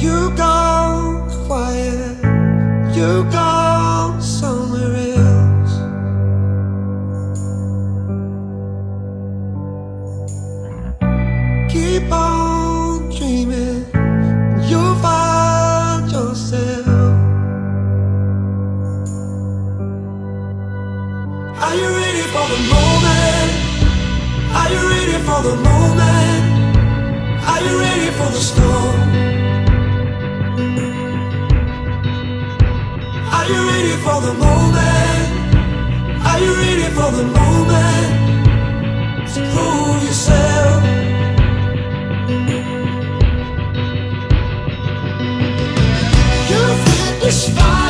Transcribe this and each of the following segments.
You quiet, you somewhere else. Keep on dreaming, you'll find yourself. Are you ready for the moment? Are you ready for the moment? Are you ready for the storm? Are you ready for the moment? Are you ready for the moment? To prove yourself. You've witnessed fire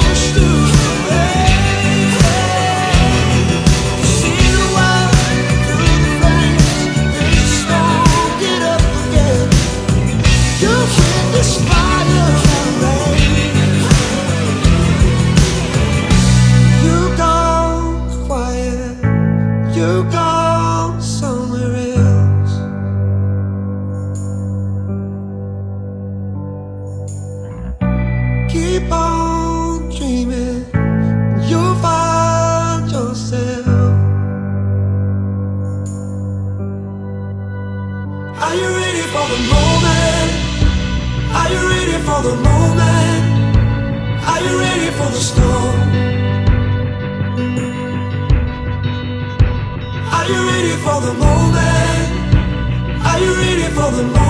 Keep on dreaming, you'll find yourself. Are you ready for the moment? For the moment? Are you ready for the storm? Are you ready for the moment? Are you ready for the moment?